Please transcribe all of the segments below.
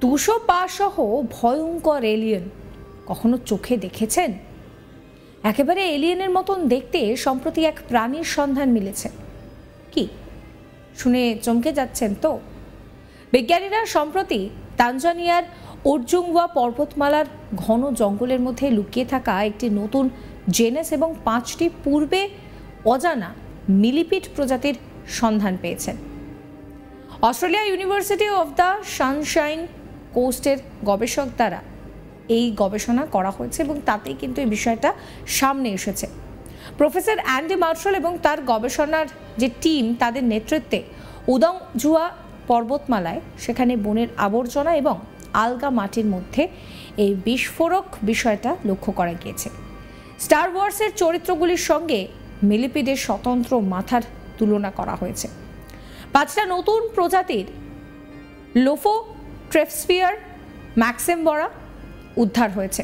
দুশো পা সহ ভয়ঙ্কর এলিয়েন কখনো চোখে দেখেছেন? একেবারে এলিয়েনের মতন দেখতে সম্প্রতি এক প্রাণীর সন্ধান মিলেছে। কি? শুনে চমকে যাচ্ছেন তো? বিজ্ঞানীরা সম্প্রতি তানজানিয়ার অর্জুংওয়া পর্বতমালার ঘন জঙ্গলের মধ্যে লুকিয়ে থাকা একটি নতুন জেনেস এবং পাঁচটি পূর্বে অজানা মিলিপিট প্রজাতির সন্ধান পেয়েছেন। Australia university of the Sunshine কোস্টের গবেষক দ্বারা এই গবেষণা করা হয়েছে এবং তাতেই কিন্তু এই বিষয়টা সামনে এসেছে। প্রফেসর অ্যান্ডি মার্শাল এবং তার গবেষণার যে টিম, তাদের নেতৃত্বে উদং জুয়া পর্বতমালায় সেখানে বনের আবর্জনা এবং আলগা মাটির মধ্যে এই বিস্ফোরক বিষয়টা লক্ষ্য করা গিয়েছে। স্টার ওয়ার্সের চরিত্রগুলির সঙ্গে মিলিপিডের স্বতন্ত্র মাথার তুলনা করা হয়েছে। পাঁচটা নতুন প্রজাতির লোফো ট্রেফস্পিয়ার ম্যাক্সেমবরা উদ্ধার হয়েছে।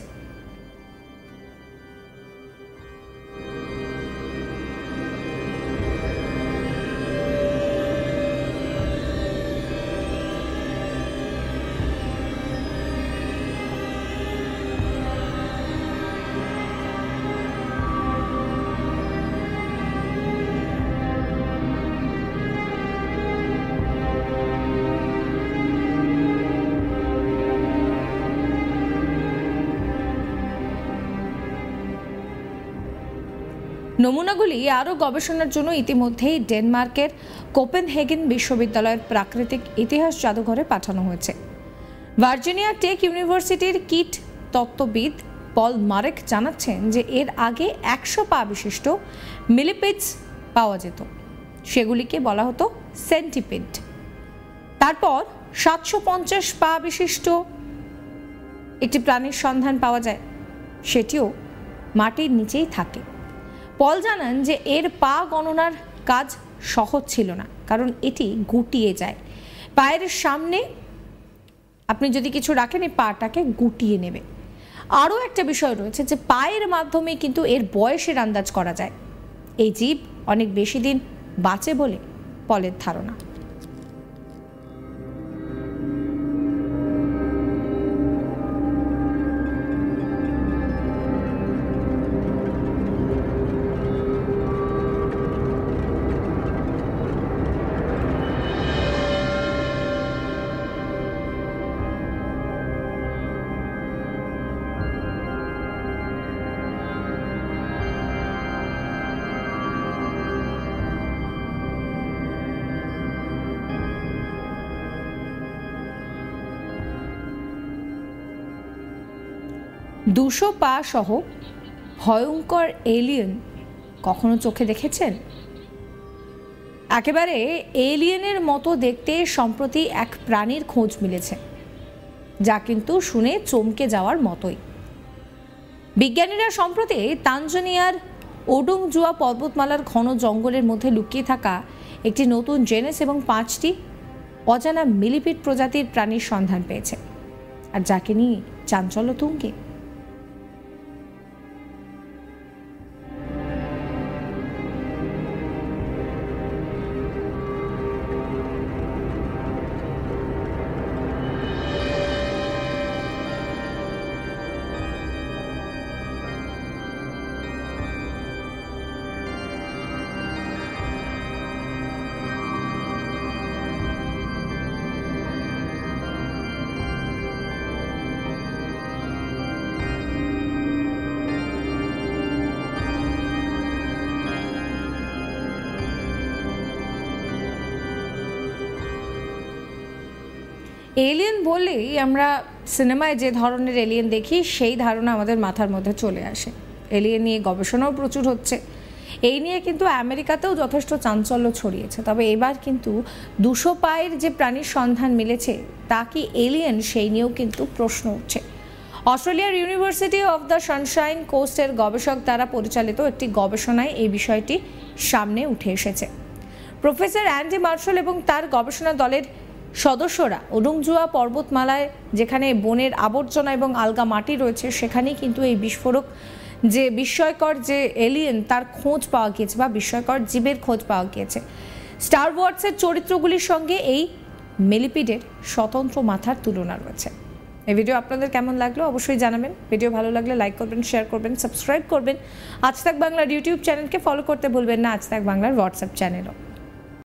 নমুনাগুলি আরও গবেষণার জন্য ইতিমধ্যেই ডেনমার্কের কোপেনহেগেন বিশ্ববিদ্যালয়ের প্রাকৃতিক ইতিহাস জাদুঘরে পাঠানো হয়েছে। ভার্জিনিয়া টেক ইউনিভার্সিটির কিট তত্ত্ববিদ পল মারেক জানাচ্ছেন যে এর আগে একশো পা বিশিষ্ট মিলিপিডস পাওয়া যেত। সেগুলিকে বলা হতো সেন্টিপিড। তারপর সাতশো পঞ্চাশ পা বিশিষ্ট একটি প্রাণীর সন্ধান পাওয়া যায়, সেটিও মাটির নিচেই থাকে। পল জানান যে এর পা গণনার কাজ সহজ ছিল না, কারণ এটি গুটিয়ে যায়। পায়ের সামনে আপনি যদি কিছু রাখেন, এই পাটাকে গুটিয়ে নেবে। আরও একটা বিষয় রয়েছে যে পায়ের মাধ্যমে কিন্তু এর বয়সের আন্দাজ করা যায়। এই জীব অনেক বেশি দিন বাঁচে বলে পলের ধারণা। দুশো পা সহ ভয়ঙ্কর এলিয়েন কখনো চোখে দেখেছেন? একেবারে এলিয়েনের মতো দেখতে সম্প্রতি এক প্রাণীর খোঁজ মিলেছে, যা কিন্তু শুনে চমকে যাওয়ার মতোই। বিজ্ঞানীরা সম্প্রতি তানজানিয়ার ওডুংজুয়া পর্বতমালার ঘন জঙ্গলের মধ্যে লুকিয়ে থাকা একটি নতুন জেনেস এবং পাঁচটি অজানা মিলিপিট প্রজাতির প্রাণীর সন্ধান পেয়েছে। আর যাকে নিয়ে চাঞ্চল্য তুঙ্গে। এলিয়েন বললেই আমরা সিনেমায় যে ধরনের এলিয়েন দেখি, সেই ধারণা আমাদের মাথার মধ্যে চলে আসে। এলিয়েন নিয়ে গবেষণাও প্রচুর হচ্ছে। এই নিয়ে কিন্তু আমেরিকাতেও যথেষ্ট চাঞ্চল্য ছড়িয়েছে। তবে এবার কিন্তু দুশো পায়ের যে প্রাণীর সন্ধান মিলেছে, তা কি এলিয়েন সেই নিয়েও কিন্তু প্রশ্ন উঠছে। অস্ট্রেলিয়ার ইউনিভার্সিটি অফ দ্য সানশাইন কোস্টের গবেষক দ্বারা পরিচালিত একটি গবেষণায় এই বিষয়টি সামনে উঠে এসেছে। প্রফেসর অ্যান্ডি মার্শাল এবং তার গবেষণা দলের সদস্যরা ওডুংজুয়া পর্বতমালায়, যেখানে বনের আবর্জনা এবং আলগা মাটি রয়েছে, সেখানেই কিন্তু এই বিস্ফোরক যে বিস্ময়কর যে এলিয়েন তার খোঁজ পাওয়া গিয়েছে বা বিস্ময়কর জীবের খোঁজ পাওয়া গিয়েছে। স্টার ওয়ার্সের চরিত্রগুলির সঙ্গে এই মেলিপিডের স্বতন্ত্র মাথার তুলনা রয়েছে। এই ভিডিও আপনাদের কেমন লাগল অবশ্যই জানাবেন। ভিডিও ভালো লাগলে লাইক করবেন শেয়ার করবেন সাবস্ক্রাইব করবেন। আজ তাক বাংলার ইউটিউব চ্যানেলকে ফলো করতে ভুলবেন না, আজ তাক বাংলার হোয়াটসঅ্যাপ চ্যানেলও